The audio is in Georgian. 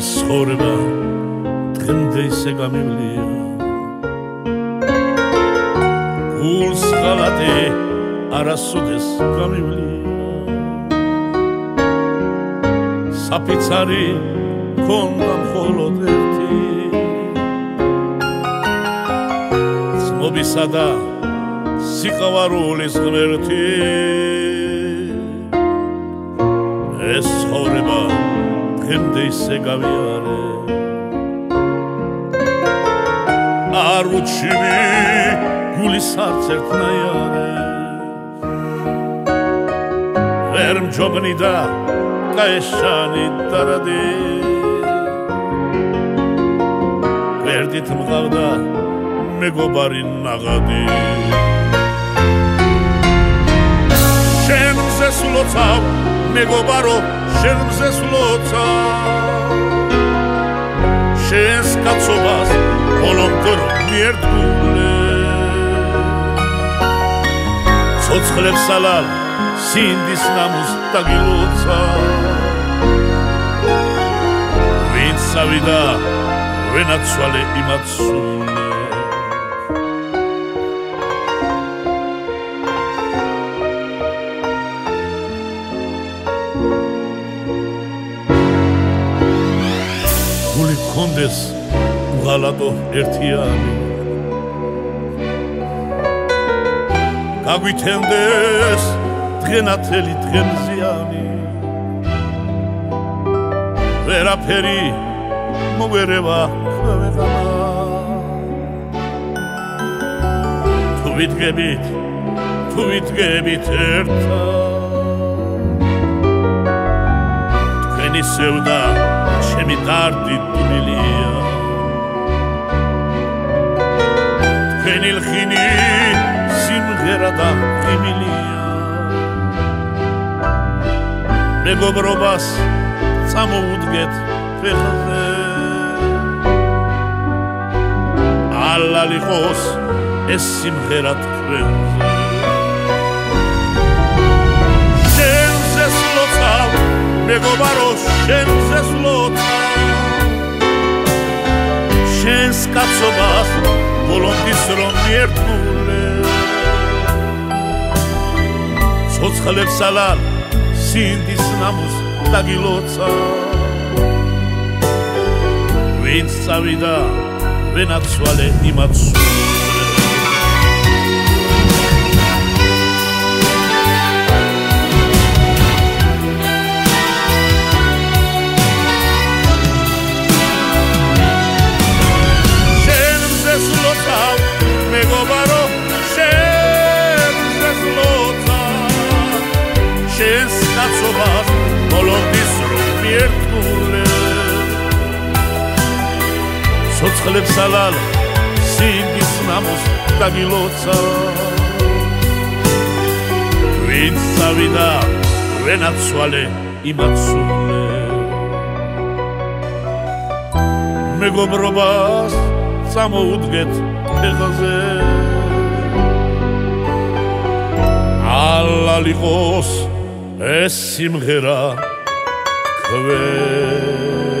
ცხოვრება დღემდე ისე გამივლია. გულს ხალატე არასოდეს გამივლია. საფიცარი ქონდა მხოლოდ ერთი. ძმობისა და სიყვარულის ღმერთი. ეს ცხოვრება დღემდე ისე გავიარე. არ უჩვი გულის არც ერთნაიარე. ვერ მჯობნი და კაეშანი დარადი. ვერდით მყავდა მეგობარი ნაღადი. შენ ზესლოცავ მეგობარო შენ ზესლოცავ შენს კაცობას ბოლომდე რომ მიერთგულე ცოცხლებს ალალ სინდის ნამუს დაგილოცა. ვინც ავიდა ვენაცვალე იმაცულე კონდეს უღალატო ერთიანი. გაგვითენდეს დღენათელი დღემზიანი. ვერაფერი მოვერევა ქვევეღამა თუ ვიდგებით თუ ვიდგებით ერთა თქვენი სევდა ჩემი დარდი დუმილია თქვენი ლხინი სიმღერა და ღიმილია მეგობრობას წამოუდგეთ ფეხზე. ალალიხოს ეს სიმღერა თქვენზე მეგობარო შენზე სლოცავ შენს კაცობას ბოლომდის რომ მიერთგულე ცოცხლებს ალალ სინდის ნამუს დაგილოცა. ვინც წავიდა ვენაცვალე იმაცულე ცოცხლებს ალალ სინდის ნამოს დაგილოცა. ვინც წავიდა ვენაცვალე იმაცულე მეგობრობას წამოუდგეთ ფეხზე ალალიყოს ეს სიმღერა ქვენ